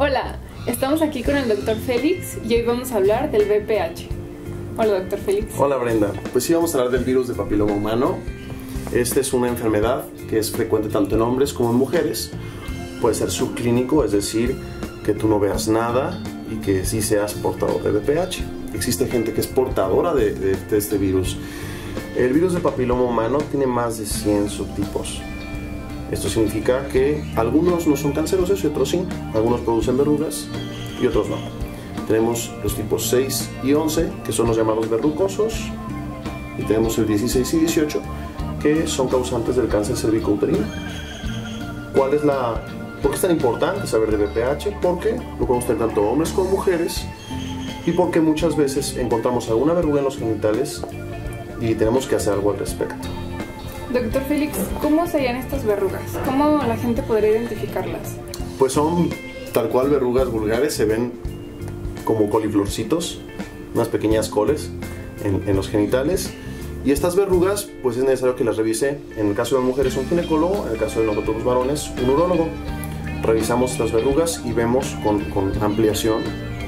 Hola, estamos aquí con el doctor Félix y hoy vamos a hablar del VPH. Hola, doctor Félix. Hola, Brenda. Pues sí, vamos a hablar del virus de papiloma humano. Esta es una enfermedad que es frecuente tanto en hombres como en mujeres. Puede ser subclínico, es decir, que tú no veas nada y que sí seas portador de VPH. Existe gente que es portadora de, este virus. El virus de papiloma humano tiene más de 100 subtipos. Esto significa que algunos no son cancerosos y otros sí. Algunos producen verrugas y otros no. Tenemos los tipos 6 y 11, que son los llamados verrucosos, y tenemos el 16 y 18, que son causantes del cáncer cervicouterino. ¿Cuál es la, ¿Por qué es tan importante saber de VPH? Porque lo podemos tener tanto hombres como mujeres y porque muchas veces encontramos alguna verruga en los genitales y tenemos que hacer algo al respecto. Doctor Félix, ¿cómo serían estas verrugas? ¿Cómo la gente podría identificarlas? Pues son tal cual verrugas vulgares, se ven como coliflorcitos, unas pequeñas coles en, los genitales. Y estas verrugas, pues es necesario que las revise, en el caso de las mujeres un ginecólogo, en el caso de nosotros varones un urólogo. Revisamos estas verrugas y vemos con, con ampliación,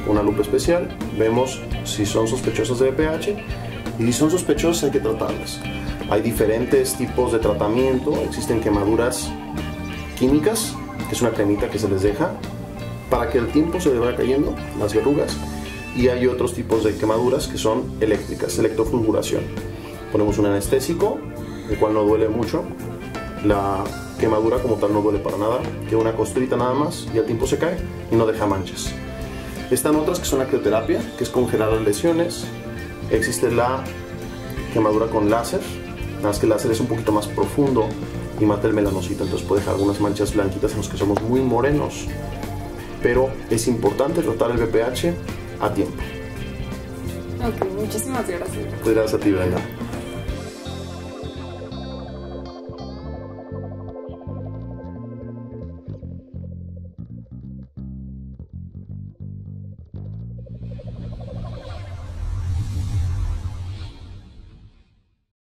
una lupa especial, vemos si son sospechosas de VPH y si son sospechosas hay que tratarlas. Hay diferentes tipos de tratamiento, existen quemaduras químicas, que es una cremita que se les deja para que el tiempo se le vaya cayendo las verrugas. Y hay otros tipos de quemaduras que son eléctricas, electrofulguración. Ponemos un anestésico, el cual no duele mucho. La quemadura como tal no duele para nada, queda una costrita nada más y al tiempo se cae y no deja manchas. Están otras que son la crioterapia, que es congelar las lesiones. Existe la quemadura con láser, nada más que el láser es un poquito más profundo y mata el melanocito, entonces puede dejar algunas manchas blanquitas en los que somos muy morenos. Pero es importante tratar el VPH a tiempo. Ok, muchísimas gracias. Gracias a ti, Brenda.